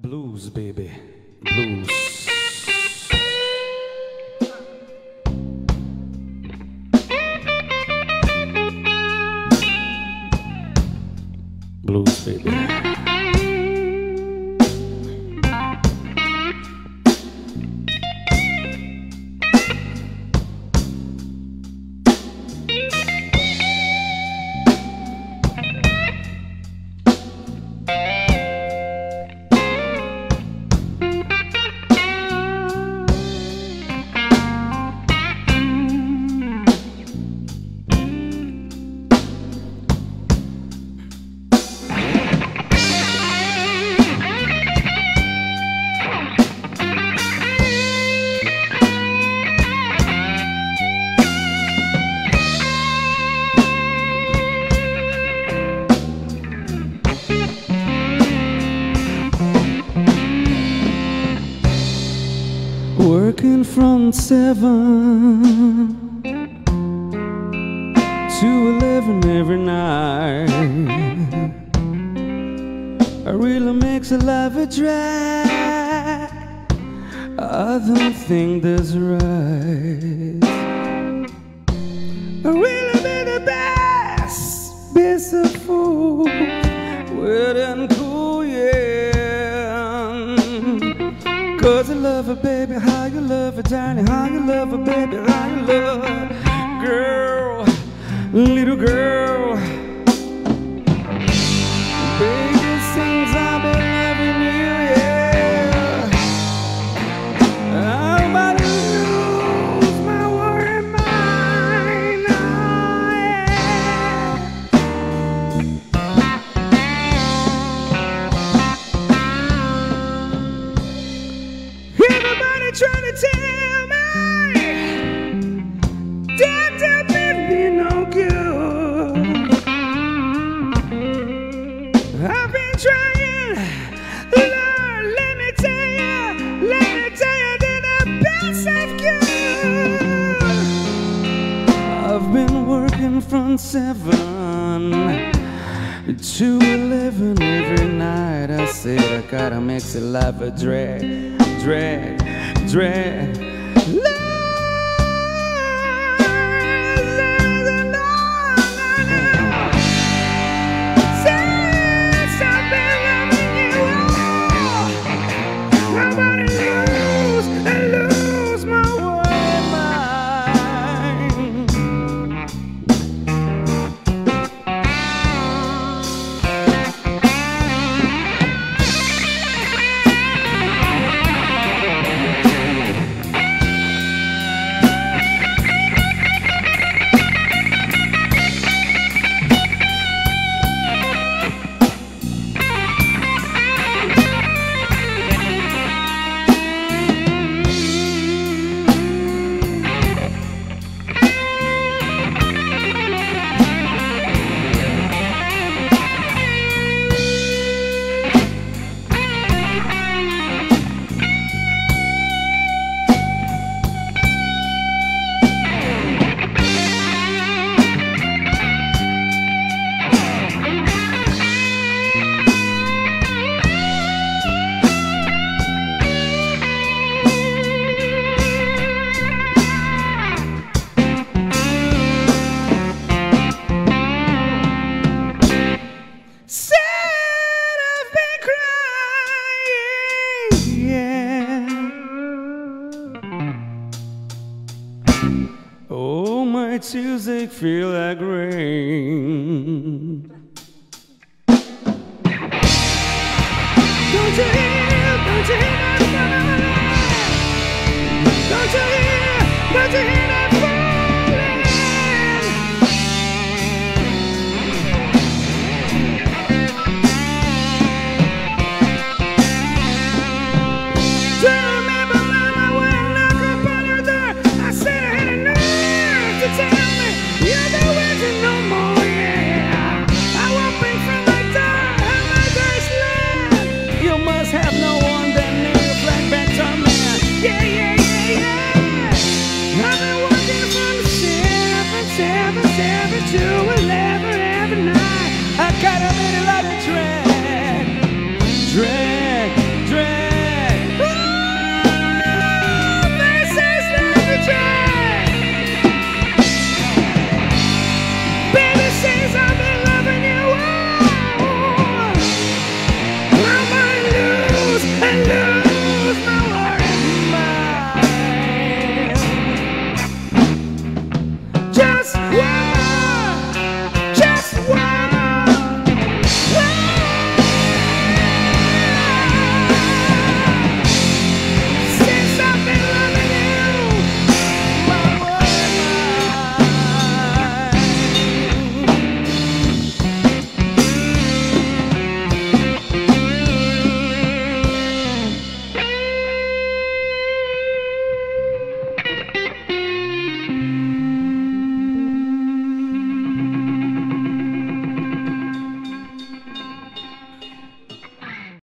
Blues, baby. Blues. Blues, baby. Seven to eleven every night. I really makes a life a drag. I don't think that's right. I really Cause I love her, baby, how you love her, darling, how you love her, baby, how you love her, girl, little girl. From seven to eleven every night. I said I gotta make the life a drag, drag, drag. My they feel like rain. Don't you hear? Don't you hear? Don't you hear? Don't you hear to 11 every night. I got a little love to train.